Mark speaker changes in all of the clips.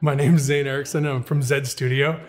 Speaker 1: My name is Zane Erickson. I'm from Zed Studio.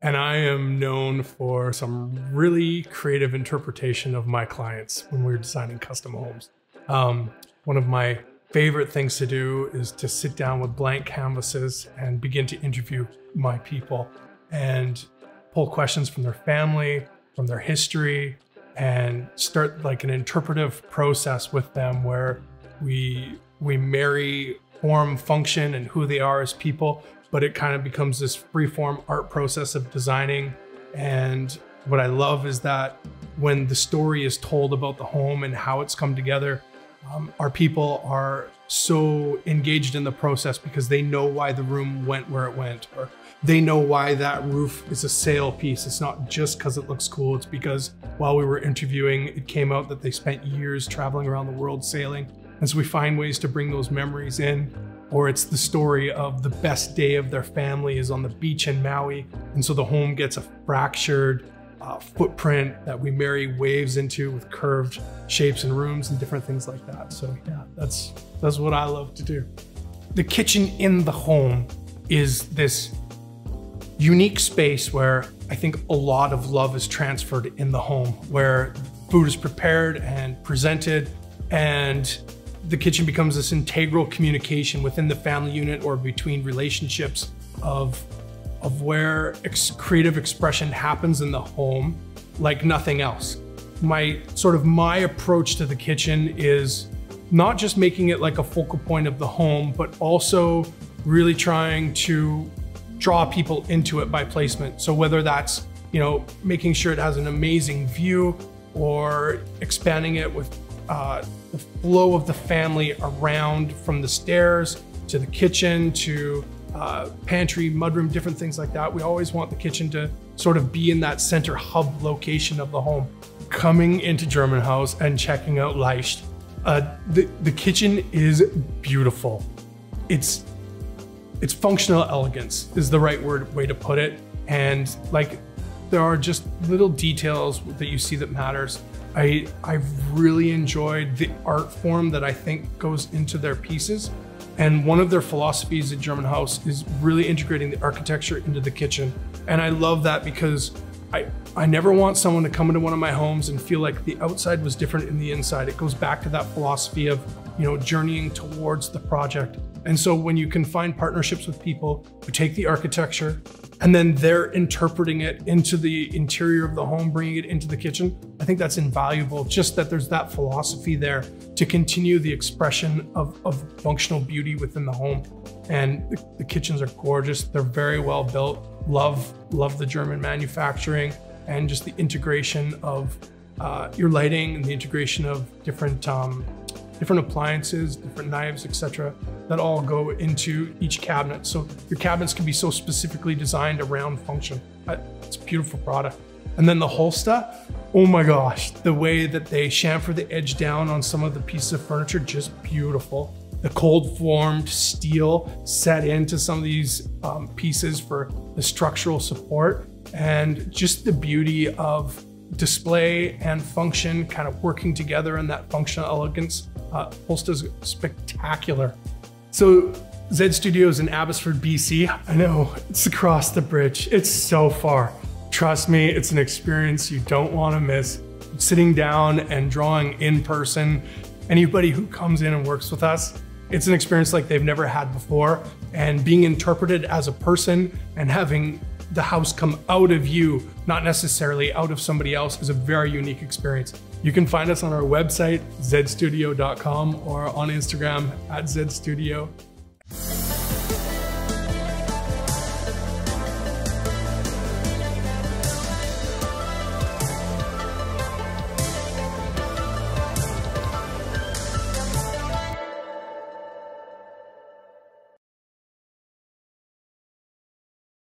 Speaker 1: And I am known for some really creative interpretation of my clients when we're designing custom homes. Um, one of my favorite things to do is to sit down with blank canvases and begin to interview my people and pull questions from their family, from their history, and start like an interpretive process with them where we we marry form, function, and who they are as people, but it kind of becomes this free-form art process of designing. And what I love is that when the story is told about the home and how it's come together, um, our people are so engaged in the process because they know why the room went where it went, or they know why that roof is a sail piece. It's not just because it looks cool, it's because while we were interviewing, it came out that they spent years traveling around the world sailing. And so we find ways to bring those memories in. Or it's the story of the best day of their family is on the beach in Maui. And so the home gets a fractured uh, footprint that we marry waves into with curved shapes and rooms and different things like that. So yeah, that's that's what I love to do. The kitchen in the home is this unique space where I think a lot of love is transferred in the home, where food is prepared and presented, and the kitchen becomes this integral communication within the family unit or between relationships of, of where ex creative expression happens in the home like nothing else. My sort of my approach to the kitchen is not just making it like a focal point of the home, but also really trying to draw people into it by placement. So whether that's, you know, making sure it has an amazing view or expanding it with uh, the flow of the family around from the stairs to the kitchen to uh, pantry, mudroom, different things like that. We always want the kitchen to sort of be in that center hub location of the home. Coming into Germanhaus and checking out Leicht, uh, the, the kitchen is beautiful. It's it's functional elegance is the right word way to put it. And like there are just little details that you see that matters. I I've really enjoyed the art form that I think goes into their pieces. And one of their philosophies at Germanhaus is really integrating the architecture into the kitchen. And I love that because I, I never want someone to come into one of my homes and feel like the outside was different in the inside. It goes back to that philosophy of, you know, journeying towards the project. And so when you can find partnerships with people who take the architecture and then they're interpreting it into the interior of the home, bringing it into the kitchen, I think that's invaluable. Just that there's that philosophy there to continue the expression of, of functional beauty within the home. And the, the kitchens are gorgeous. They're very well built. Love, love the German manufacturing and just the integration of uh, your lighting and the integration of different um, different appliances, different knives, etc., that all go into each cabinet. So your cabinets can be so specifically designed around function. It's a beautiful product. And then the Huelsta, oh my gosh, the way that they chamfer the edge down on some of the pieces of furniture, just beautiful. The cold formed steel set into some of these um, pieces for the structural support and just the beauty of display and function kind of working together in that functional elegance uh, Huelsta's spectacular. So Zed Studios in Abbotsford, BC. I know it's across the bridge. It's so far. Trust me, it's an experience you don't want to miss. Sitting down and drawing in person, anybody who comes in and works with us, it's an experience like they've never had before. And being interpreted as a person and having the house come out of you, not necessarily out of somebody else, is a very unique experience. You can find us on our website, zedstudio.com, or on Instagram at zedstudio.